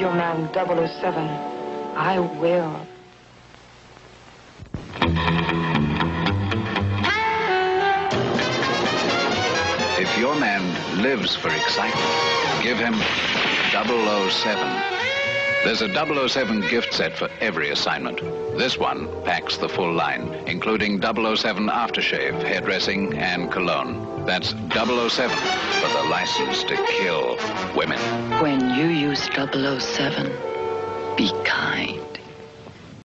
your man 007. I will. If your man lives for excitement, give him 007. There's a 007 gift set for every assignment. This one packs the full line, including 007 aftershave, hairdressing, and cologne. That's 007 for the license to kill women. When you use 007, be kind.